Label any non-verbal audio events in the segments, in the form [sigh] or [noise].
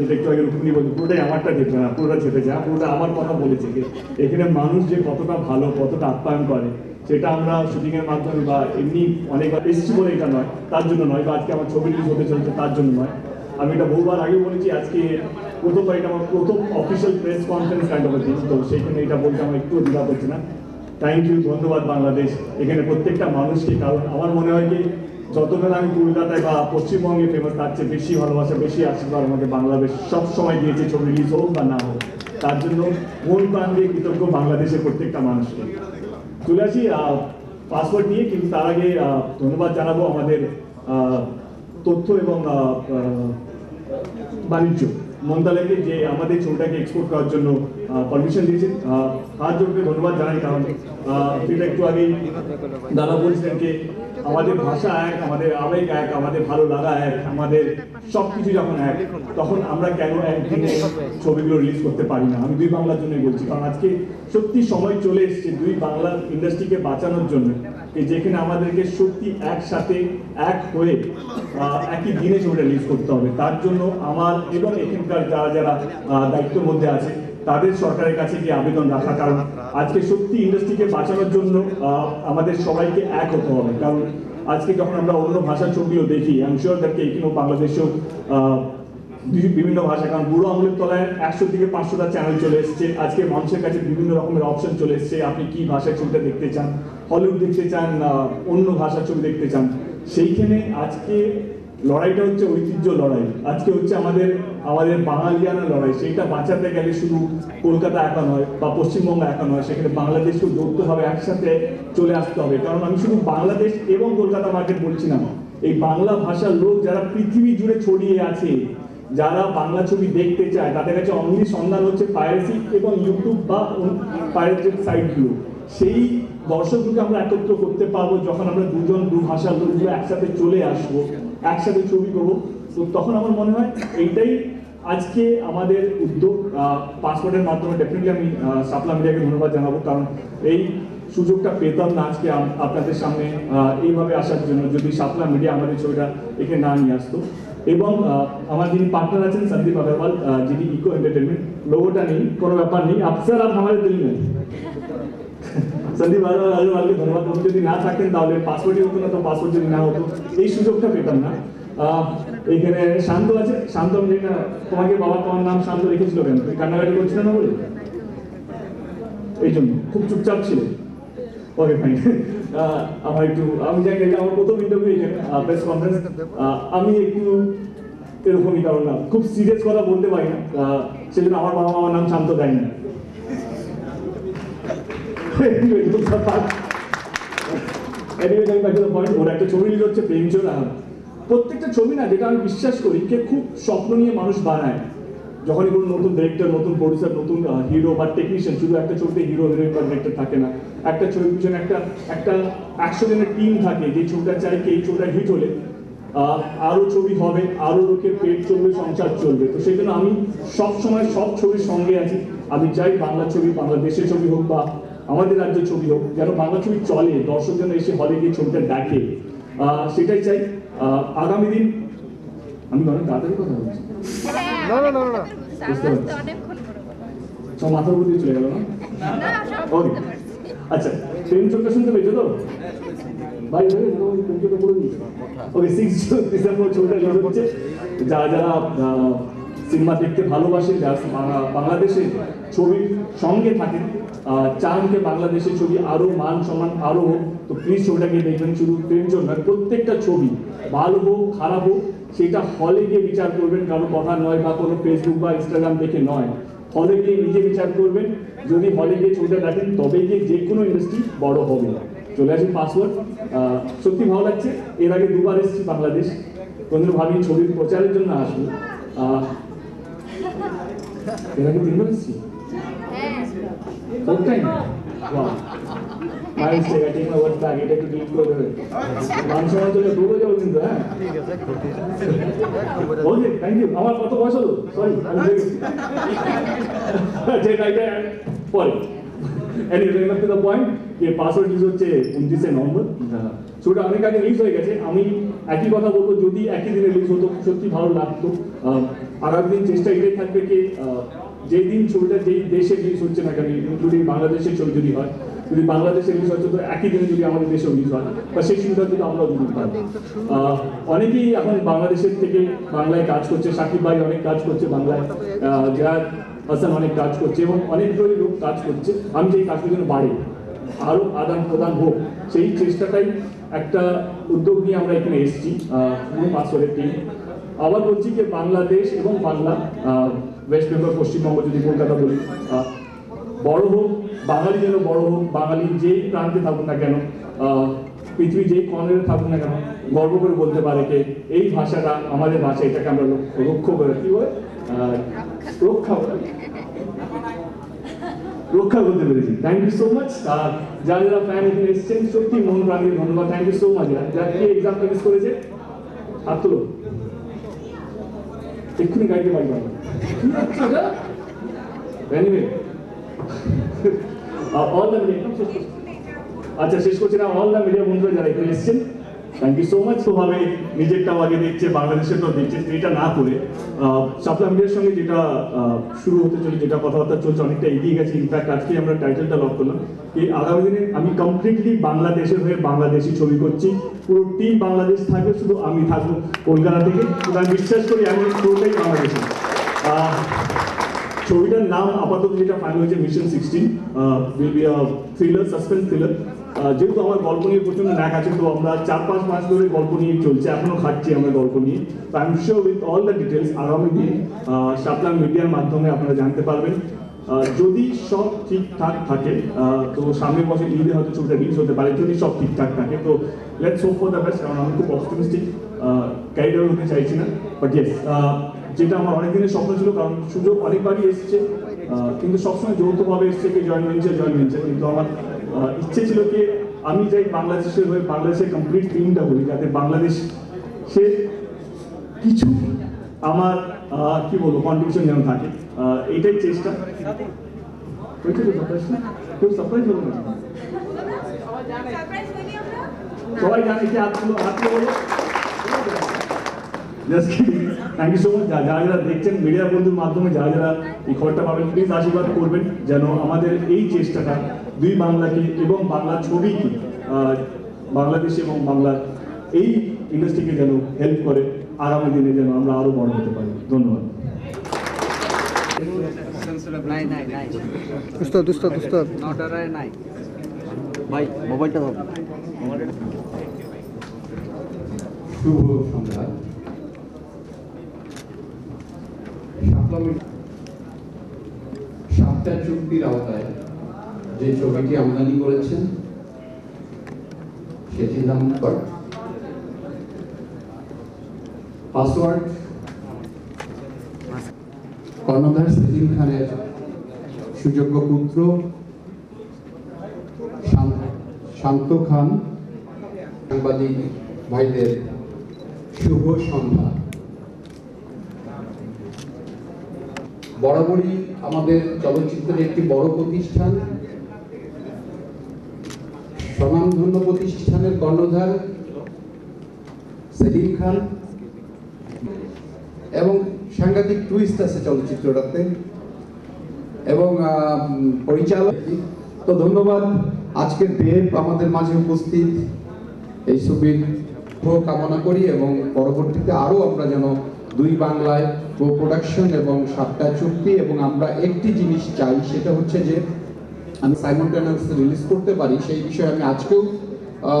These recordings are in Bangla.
যেটা একটু আগে রুকুনি বলছি পুরোটাই আমারটা যেতে না পুরোটা চেপেছে হ্যাঁ পুরোটা আমার কথা বলেছে এখানে মানুষ যে কতটা ভালো, কতটা আপ্যায়ন করে, সেটা আমরা শুটিং এর মাধ্যমে বা এমনি অনেকবার এসেছি বলে এটা নয়, তার জন্য নয় বা আজকে আমার ছবি রিলিজ হতে চলছে তার জন্য নয়। আমি এটা বহুবার আগেও বলেছি, আজকে প্রথমবার এটা আমার প্রথম official press conference kind of দিন তো সেইখানে এটা বলতে আমার একটু দ্বিধা করছে না। থ্যাংক ইউ ধন্যবাদ বাংলাদেশ। এখানে প্রত্যেকটা মানুষকে, কারণ আমার মনে হয় কি যতক্ষণ আমি কলকাতায় বা পশ্চিমবঙ্গে ফেমাস তার চেয়ে বেশি ভালোবাসা বেশি আশীর্বাদ আমাকে বাংলাদেশ সবসময় দিয়েছে ছবি রিলিজ হোক বা না হোক। তার জন্য মন প্রাণ দিয়ে কৃতজ্ঞ বাংলাদেশের প্রত্যেকটা মানুষকে। চলে আসি পাসওয়ার্ড নিয়ে কিন্তু তার আগে ধন্যবাদ জানাব আমাদের তথ্য এবং বাণিজ্য। মন্ত্রালয়কে যে আমাদের ছবিটাকে এক্সপোর্ট করার জন্য পারমিশন দিয়েছে আহ, হাত জোড়কে ধন্যবাদ জানাই কারণ যেটা একটু আগেই দাদা বলছিলেন যে আমাদের ভাষা এক, আমাদের আবেগ এক, আমাদের ভালো লাগা এক, আমাদের সব কিছু যখন এক, তখন আমরা কেন একদিনে ছবিগুলো রিলিজ করতে পারি না? আমি দুই বাংলার জন্যই বলছি, কারণ আজকে সত্যি সময় চলে এসেছে দুই বাংলার ইন্ডাস্ট্রিকে বাঁচানোর জন্য। যেখানে আমাদেরকে সত্যি একসাথে এক হয়ে একই দিনে ছবিটা রিলিজ করতে হবে। তার জন্য আমার এবং এখানকার যারা যারা দায়িত্বের মধ্যে আছে তাদের সরকারের কাছে গিয়ে আবেদন রাখা। কারণ আজকে সত্যি ইন্ডাস্ট্রিকে বাঁচানোর জন্য আমাদের সবাইকে এক হতে হবে। কারণ আজকে যখন আমরা অন্য ভাষার ছবিও দেখি আমি শিওর এখানেও বাংলাদেশেও বিভিন্ন ভাষা, কারণ বুড়ো আঙুলের তলায় একশো থেকে পাঁচশোটা চ্যানেল চলে এসছে। আজকে মানুষের কাছে বিভিন্ন রকমের অপশন চলে এসছে। আপনি কি ভাষার ছবিটা দেখতে চান? হলিউড দেখতে চান অন্য ভাষার ছবি দেখতে চান। সেইখানে আজকে লড়াইটা হচ্ছে ঐতিহ্য লড়াই। আজকে হচ্ছে আমাদের আমাদের বাঙালিয়ানা লড়াই। সেইটা বাঁচাতে গেলে শুধু কলকাতা একা নয় বা পশ্চিমবঙ্গ একা নয়, সেখানে বাংলাদেশকেও যৌথভাবে একসাথে চলে আসতে হবে। কারণ আমি শুধু বাংলাদেশ এবং কলকাতা মার্কেট বলছি না, এই বাংলা ভাষার লোক যারা পৃথিবী জুড়ে ছড়িয়ে আছে, যারা বাংলা ছবি দেখতে চায়, তাদের কাছে অনলি সন্ধান হচ্ছে পাইরেসি এবং ইউটিউব বা পাইরেটেড সাইটগুলো সেই দর্শকগুলোকে আমরা একত্র করতে পারব যখন আমরা দুজন দু ভাষার লোকগুলো একসাথে চলে আসব। একসাথে ছবি করব। তো তখন আমার মনে হয় এইটাই আজকে আমাদের উদ্যোগ। পাসপোর্টের মাধ্যমে ডেফিনেটলি আমি সাপলা মিডিয়াকে ধন্যবাদ জানাব। কারণ এই সুযোগটা পেতাম না আজকে আপনাদের সামনে এইভাবে আসার জন্য যদি সাপলা মিডিয়া আমাদের ছবিটা এখানে না নিয়ে আসতো। এবং আমার যিনি পার্টনার আছেন, সন্দীপ আগরওয়াল যিনি ইকো এন্টারটেনমেন্ট লোগোটা নেই, কোনো ব্যাপার নেই। আফসার আপ আমাদের দিল নেই। সন্দীপ আগরওয়ালকে ধন্যবাদ যদি না থাকতেন তাহলে পাসপোর্টই হতো না তো পাসপোর্ট যদি না হতো এই সুযোগটা পেতাম না। আহ, এইখানে শান্ত আছে। শান্ত না তোমাকে বাবা তোমার নাম শান্ত রেখেছিল কেন? তুমি কান্নাকাটি করছিল না বলে? এই জন্য খুব চুপচাপ ছিল। ওকে ফাইন আমার একটু আমি জানি এটা আমার প্রথম ইন্টারভিউ এখানে প্রেস কনফারেন্স আমি একটু এরকমই কারণ না খুব সিরিয়াস কথা বলতে পারি না। সেজন্য আমার বাবা মা আমার নাম শান্ত দেয়নি Anyway, those are part- Anyway, going back to the point, ওর একটা ছবি রিলিজ হচ্ছে প্রেম চোর প্রত্যেকটা ছবি না যেটা আমি বিশ্বাস করি কে খুব স্বপ্ন নিয়ে মানুষ বানায়। যখনই কোনো নতুন ডিরেক্টর নতুন প্রডিউসার নতুন হিরো বা টেকনিশিয়ান শুধু একটা ছবিতে হিরো হিরোইন বা ডিরেক্টর থাকে না। একটা ছবির পিছনে একটা একটা একশো জনের টিম থাকে যে ছবিটা চাই কি এই ছবিটা হিট হলে আহ, আরও ছবি হবে আরও লোকের পেট চলবে সংসার চলবে। তো সেই জন্য আমি সব সময় সব ছবির সঙ্গে আছি। আমি চাই বাংলা ছবি বাংলাদেশের ছবি হোক বা আমাদের রাজ্যের ছবি হোক যেন বাংলা ছবি চলে দর্শক যেন এসে হলে গিয়ে ছবিটা দেখে। সেটাই চাই। আগামী দিন আমি অনেক তাড়াতাড়ি কথা বলছি। না না না না। সব মাথার উপর দিয়ে চলে গেল না? ওকে আচ্ছা প্রেম চোখটা শুনতে পেয়েছ তো? ভাই ভাই প্রেম চোখটা পড়ে ওকে সিক্স ডিসেম্বর ছবিটা যারা যারা সিনেমা দেখতে ভালোবাসে যারা বাংলা- বাংলাদেশের ছবির সঙ্গে থাকেন আহ, চান যে বাংলাদেশের ছবি আরও মান সম্মান আরও হোক তো প্লিজ ছবিটাকে দেখবেন শুধু প্রেম চোখ নয় প্রত্যেকটা ছবি ভালো হোক খারাপ হোক সেটা হলে গিয়ে বিচার করবেন। কারও কথা নয় বা কোনো ফেসবুক বা ইনস্টাগ্রাম দেখে নয়। হলে গিয়ে নিজে বিচার করবেন। যদি হলে গিয়ে ছবিটা দেখেন তবে গিয়ে যে কোনো ইন্ডাস্ট্রি বড় হবে। চলে আসি পাসওয়ার্ড সত্যি ভালো লাগছে। এর আগে দুবার এসেছি বাংলাদেশ। কোনদিন ভাবি ছবির প্রচারের জন্য আসব। এর আগে তিনবার এসেছি হ্যাঁ? Wow. My mistake, I take my words back, এটা একটু delete করে দেবে। মান সম্মান চলে ডুবে যাব কিন্তু, হ্যাঁ? Okay, thank you. আমার কত বয়স হলো? Sorry, আমি ভুলে এটা- পরে। Anyway, going back to the যে পাসওয়ার্ড রিলিজ হচ্ছে উনত্রিশে নভেম্বর ছবিটা অনেক আগে রিলিজ হয়ে গেছে আমি একই কথা বলব যদি একই দিনে রিলিজ হতো সত্যি ভালো লাগতো আহ, আগামী দিন চেষ্টা এটাই থাকবে কি যেই দিন ছবিটা যেই দেশে রিলিজ হচ্ছে না কেন যদি বাংলাদেশের ছবি যদি হয় যদি বাংলাদেশে রিলিজ হচ্ছে তো একই দিনে যদি আমাদের দেশে রিলিজ হয় বা সেই সুবিধা যদি আমরা পারব। আহ, অনেকেই এখন বাংলাদেশের থেকে বাংলায় কাজ করছে সাকিব ভাই অনেক কাজ করছে বাংলায় আহ, হাসান অনেক কাজ করছে এবং অনেকগুলো লোক কাজ করছে। আমি চাই কাজগুলো যেন বাড়ে আরও আদান প্রদান হোক সেই চেষ্টাটাই একটা উদ্যোগ নিয়ে আমরা এখানে এসেছি পুরো পাঁচশোরের টিম আবার বলছি যে বাংলাদেশ এবং বাংলা ওয়েস্ট বেঙ্গল পশ্চিমবঙ্গ যদি কলকাতা বলি বড় হোক বাঙালি যেন বড় হোক বাঙালি যেই প্রান্তে থাকুক না কেন আহ, পৃথিবীর যেই কর্নারে থাকুক না কেন গর্ব করে বলতে পারে যে এই ভাষাটা আমাদের ভাষা এটাকে আমরা লক্ষ্য করে কি বলে? রক্ষা রক্ষা করতে পেরেছি। থ্যাংক ইউ সো মাচ আর যারা যারা ফ্যান এখানে এসেছেন সত্যি মন প্রাণীর ধন্যবাদ। থ্যাংক ইউ সো মাচ যারা কে এক্সাম মিস করেছে হাত তুলো। এক্ষুনি গাইতে পারি না কি হচ্ছে এটা মিডিয়া [laughs] আচ্ছা শেষ করছি না। অল দ্য মিডিয়া বন্ধুরা যারা এখানে এসেছেন থ্যাংক ইউ সো মাচ ভাবে নিজেরটাও আগে দেখছে বাংলাদেশেরটাও দেখছে এটা না করে। সাপলা মিডিয়ার সঙ্গে যেটা শুরু হতে চলে যেটা কথাবার্তা চলছে, অনেকটা এগিয়ে গেছে। ইনফ্যাক্ট আজকে আমরা টাইটেলটা লক করলাম। এই আগামী দিনে আমি কমপ্লিটলি বাংলাদেশের হয়ে বাংলাদেশি ছবি করছি। পুরো টিম বাংলাদেশ থাকবে, শুধু আমি থাকব কলকাতা থেকে। আমি বিশ্বাস করি আমি পুরোটাই বাংলাদেশি। ছবিটার নাম আপাতত যেটা ফাইনাল হয়েছে mission sixteen will be thriller suspense thriller যেহেতু আমার গল্প নিয়ে প্রচণ্ড ন্যাক আছে, তো আমরা চার পাঁচ মাস ধরে গল্প নিয়ে চলছে, এখনও খাচ্ছি আমরা গল্প নিয়ে। তো I am sure with all the details আগামী দিন সাপলাম মিডিয়ার মাধ্যমে আপনারা জানতে পারবেন। যদি সব ঠিকঠাক থাকে তো সামনের বছর ঈদে হয়তো ছবিটা রিলিজ হতে পারে, যদি সব ঠিকঠাক থাকে, তো let's hope for the best কারণ আমি খুব অপটিমিস্টিক ক্যারিয়ার হতে চাইছি না। বাট ইয়েস যেটা আমার অনেক দিনের স্বপ্ন ছিল কারণ সুযোগ অনেকবারই এসছে। কিন্তু সবসময় যৌথভাবে এসছে কি জয়েন্ট ভেঞ্চার জয়েন্ট ভেঞ্চার কিন্তু আমার ইচ্ছে ছিল কি আমি যাই বাংলাদেশের হয়ে বাংলাদেশের কমপ্লিট টিমটা বলি যাতে বাংলাদেশ সে কিছু আমার কি বলব কন্ট্রিবিউশন যেন থাকে। এইটাই চেষ্টা। হয়েছে তো সারপ্রাইজ কেউ সারপ্রাইজ হলো না সবাই জানে কি হাতগুলো বলো। Just thank you so much যারা যারা দেখছেন মিডিয়া বন্ধুর মাধ্যমে যারা যারা এই খবরটা পাবেন প্লিজ আশীর্বাদ করবেন যেন আমাদের এই চেষ্টাটা দুই বাংলাকে এবং বাংলা ছবিকে বাংলাদেশ এবং বাংলার এই ইন্ডাস্ট্রিকে যেন হেল্প করে আগামী দিনে যেন আমরা আরও বড় হতে পারি। ধন্যবাদ। ভাই মোবাইলটা দাও। শুভ সন্ধ্যা। সাতটা চুক্তির আওতায় যে ছবিটি আমদানি করেছেন, সেটির নাম কর। পাসওয়ার্ড কর্ণধার সেলিম খানের সুযোগ্য পুত্র শান্ত খান, সাংবাদিক ভাইদের শুভ সন্ধ্যা। বরাবরই আমাদের চলচ্চিত্রের একটি বড় প্রতিষ্ঠান স্বনামধন্য প্রতিষ্ঠানের কর্ণধার সেলিম খান, এবং সাংঘাতিক টুইস্ট আছে চলচ্চিত্রটাতে, এবং পরিচালক, তো ধন্যবাদ। আজকের দেব আমাদের মাঝে উপস্থিত। এই ছবির কামনা করি এবং পরবর্তীতে আরও আমরা যেন দুই বাংলায় প্রোডাকশন এবং সাতটা চুক্তি এবং আমরা একটি জিনিস চাই, সেটা হচ্ছে যে আমি সাইমনটেনাস রিলিজ করতে পারি। সেই বিষয়ে আমি আজকেও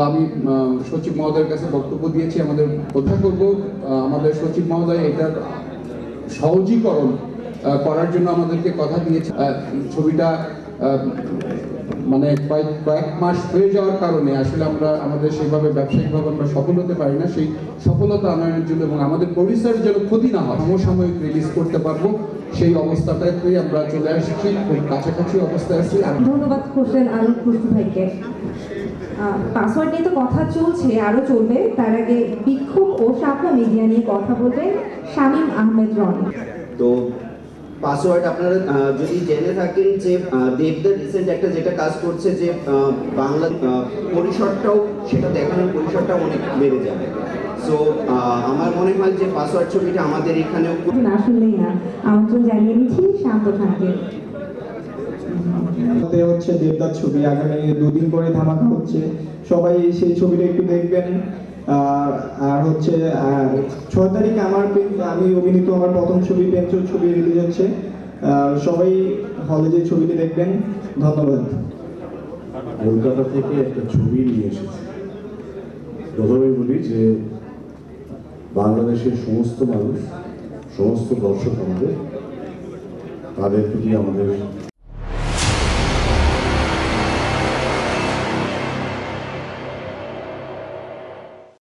আমি সচিব মহোদয়ের কাছে বক্তব্য দিয়েছি, আমাদের করব আমাদের সচিব মহোদয় এটার সহজীকরণ করার জন্য আমাদেরকে কথা দিয়েছে। ছবিটা মানে কয়েক কয়েক মাস হয়ে যাওয়ার কারণে আসলে আমরা আমাদের সেইভাবে ব্যবসায়িকভাবে আমরা সফল হতে পারি না। সেই সফলতা আনয়নের জন্য এবং আমাদের প্রডিউসার যেন ক্ষতি না হয় সমসাময়িক রিলিজ করতে পারব সেই অবস্থাটাতেই আমরা চলে আসছি খুব কাছাকাছি অবস্থায় আসছি ধন্যবাদ হোসেন আলম খুশবু ভাইকে। পাসওয়ার্ড নিয়ে তো কথা চলছে আরও চলবে। তার আগে বিক্ষোভ ও শাপলা মিডিয়া নিয়ে কথা বলবেন শামীম আহমেদ রনি। তো পাসওয়ার্ড আপনারা আহ, যদি জেনে থাকেন যে দেবদা রিসেন্ট একটা যেটা কাজ করছে যে আহ, বাংলা আহ, পরিসরটাও সেটা দেখানোর পরিসরটাও অনেক বেড়ে যাবে সো আমার মনে হয় যে পাসওয়ার্ড ছবিটা আমাদের এখানেও শুনলেই না। আমন্ত্রণ জানিয়ে দিচ্ছি শান্ত খানকে হচ্ছে দেবদার ছবি। আগামী দুদিন পরে ধামাকা হচ্ছে। সবাই সেই ছবিটা একটু দেখবেন। আর হচ্ছে ছয় তারিখে আমার আমি অভিনীত আমার প্রথম ছবি পেঞ্চল ছবি রিলিজ হচ্ছে। সবাই হলে যে ছবিটি দেখবেন, ধন্যবাদ। কলকাতা থেকে একটা ছবি নিয়ে এসেছি। প্রথমেই বলি যে, বাংলাদেশের সমস্ত মানুষ, সমস্ত দর্শক আমাদের, তাদের প্রতি আমাদের